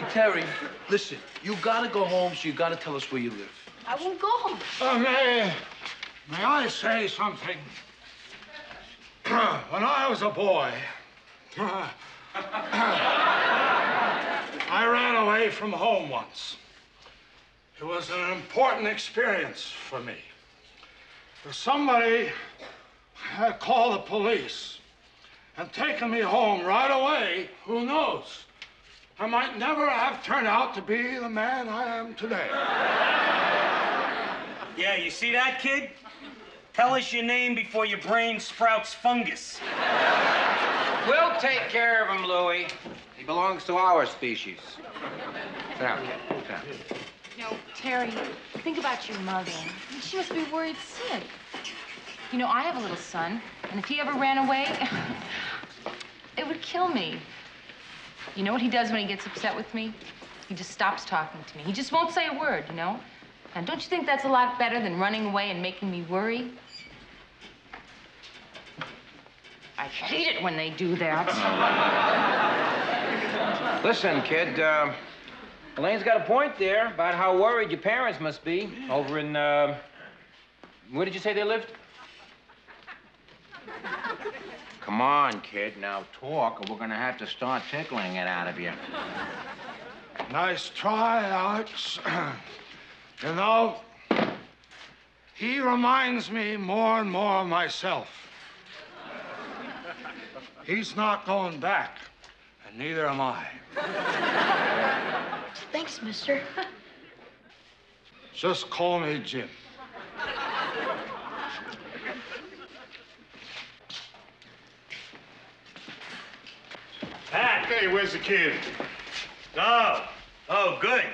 Hey, Terry, listen, you gotta go home, so you gotta tell us where you live. I won't go home. Uh, may, may I say something? when I was a boy, I ran away from home once. It was an important experience for me. If somebody had called the police and taken me home right away, who knows? I might never have turned out to be the man I am today. Yeah, you see that, kid? Tell us your name before your brain sprouts fungus. We'll take care of him, Louie. He belongs to our species. Sit down, kid. Sit down. You know, Terry, think about your mother. She must be worried sick. You know, I have a little son, and if he ever ran away, it would kill me. You know what he does when he gets upset with me? He just stops talking to me. He just won't say a word, you know? And don't you think that's a lot better than running away and making me worry? I hate it when they do that. Listen, kid, uh, Elaine's got a point there about how worried your parents must be over in, uh, where did you say they lived? Come on, kid, now talk, or we're gonna have to start tickling it out of you. Nice try, Alex. you know, he reminds me more and more of myself. He's not going back, and neither am I. Thanks, mister. Just call me Jim. Pat. Hey, where's the kid? Oh. Oh, good.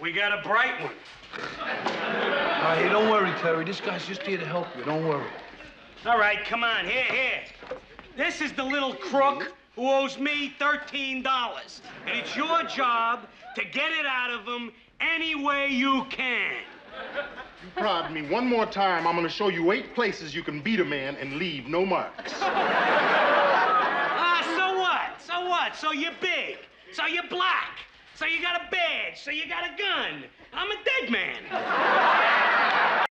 We got a bright one. All right, hey, don't worry, Terry. This guy's just here to help you. Don't worry. All right, come on. Here, here. This is the little crook who owes me $13. And it's your job to get it out of him any way you can. You prod me one more time, I'm gonna show you eight places you can beat a man and leave no marks. Ah, so what? So what? So you're big. So you're black. So you got a badge. So you got a gun. I'm a dead man.